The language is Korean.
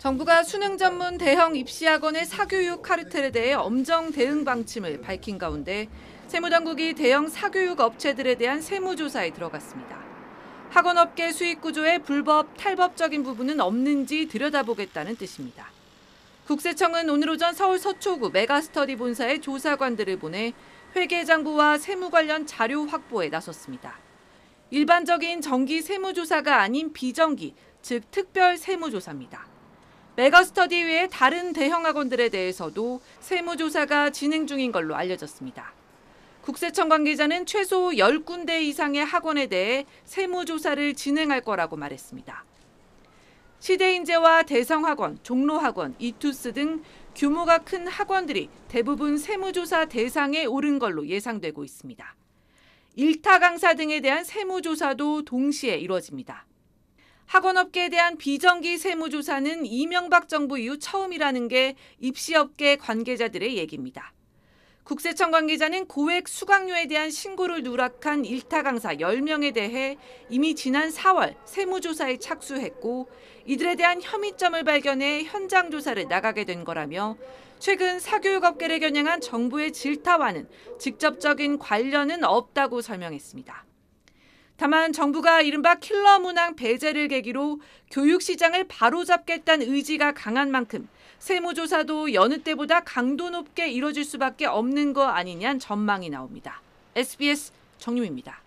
정부가 수능 전문 대형 입시학원의 사교육 카르텔에 대해 엄정 대응 방침을 밝힌 가운데 세무당국이 대형 사교육 업체들에 대한 세무조사에 들어갔습니다. 학원업계 수익 구조에 불법, 탈법적인 부분은 없는지 들여다보겠다는 뜻입니다. 국세청은 오늘 오전 서울 서초구 메가스터디 본사의 조사관들을 보내 회계장부와 세무 관련 자료 확보에 나섰습니다. 일반적인 정기 세무조사가 아닌 비정기, 즉 특별 세무조사입니다. 메가스터디 외의 다른 대형 학원들에 대해서도 세무조사가 진행 중인 걸로 알려졌습니다. 국세청 관계자는 최소 10군데 이상의 학원에 대해 세무조사를 진행할 거라고 말했습니다. 시대인재와 대성학원, 종로학원, 이투스 등 규모가 큰 학원들이 대부분 세무조사 대상에 오른 걸로 예상되고 있습니다. 일타 강사 등에 대한 세무조사도 동시에 이루어집니다. 학원업계에 대한 비정기 세무조사는 이명박 정부 이후 처음이라는 게 입시업계 관계자들의 얘기입니다. 국세청 관계자는 고액 수강료에 대한 신고를 누락한 일타 강사 10명에 대해 이미 지난 4월 세무조사에 착수했고 이들에 대한 혐의점을 발견해 현장 조사를 나가게 된 거라며 최근 사교육업계를 겨냥한 정부의 질타와는 직접적인 관련은 없다고 설명했습니다. 다만 정부가 이른바 킬러 문항 배제를 계기로 교육 시장을 바로잡겠다는 의지가 강한 만큼 세무조사도 여느 때보다 강도 높게 이뤄질 수밖에 없는 거 아니냐는 전망이 나옵니다. SBS 정유입니다.